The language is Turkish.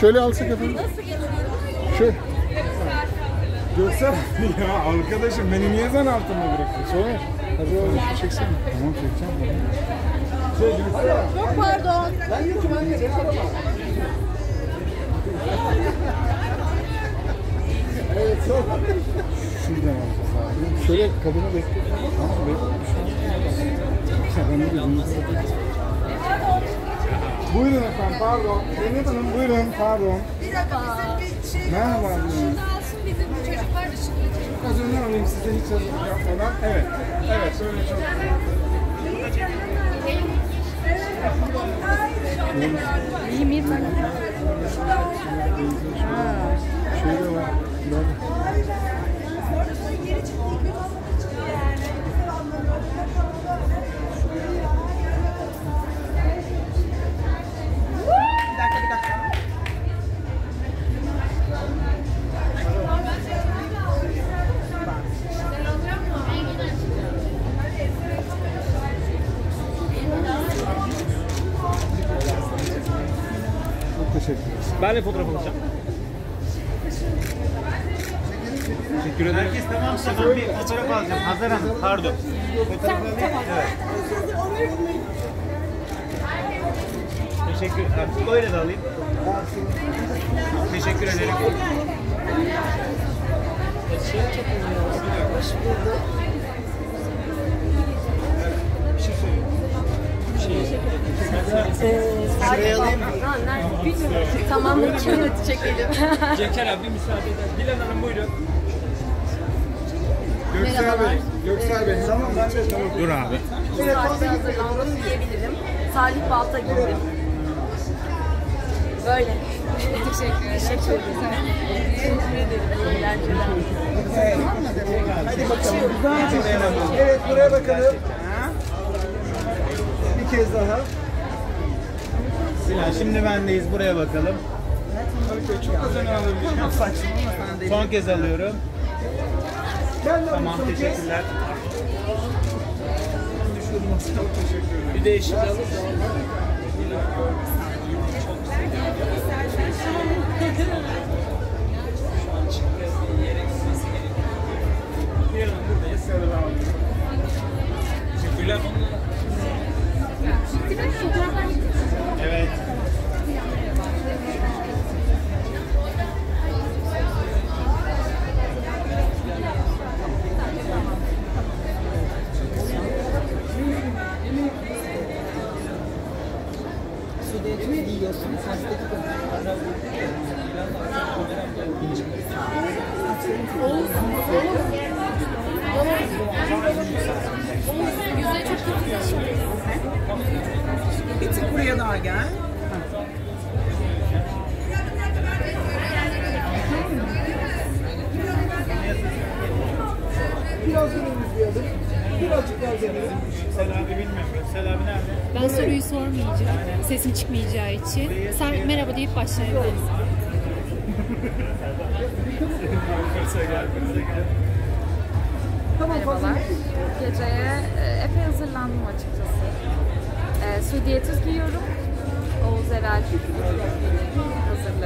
Şöyle alsak efendim. Şöyle. Göksel ya arkadaşım beni niye zan altında bırakıyorsun? Sonra. Hadi oğlum çeksene. Tamam çekeceğim. Şey Göksel. Çok pardon. Şuradan alacağız abi. Şöyle kadını bekle. Tamam bekle. Şu an. Ben de efendim pardon. Zeynep Hanım buyurun pardon. Merhaba. buyurun. alsın bizim çocuklar da şimdi. Az önden alayım size hiç hazırlık yapmadan. Evet. Evet böyle çok. İyi miyim ben? Şöyle var. Çok ederim. Ben de fotoğraf alacağım. Teşekkür ederim. Herkes tamamsa ben bir fotoğraf alacağım. Hazır Hanım, pardon. Fotoğraf alayım. Evet. Teşekkür ederim. Böyle de alayım. Teşekkür ederim. Şuraya alayım mı? Tamam, şöyle çekelim. Cenker abi müsaade eder. Dilan Hanım buyurun. Göksel Bey. Göksel Bey. Tamam ben de tamam. Dur abi. Saatte hazırlandım diyebilirim. Salih Balta giydim. Böyle. Teşekkür ederim. Teşekkür ederim. Hadi bakalım. Evet buraya bakalım. Bir kez daha. Dilan şimdi bendeyiz. Buraya bakalım. Çok. Son kez alıyorum. Tamam teşekkürler. Bir de eşit. Bir tık buraya daha gel. Ben soruyu sormayacağım. Sesim çıkmayacağı için. Sen merhaba deyip başlayabiliriz. Merhabalar. Geceye e, epey hazırlandım açıkçası. E, Suudiye giyiyorum. Oğuz Erel hazırladı.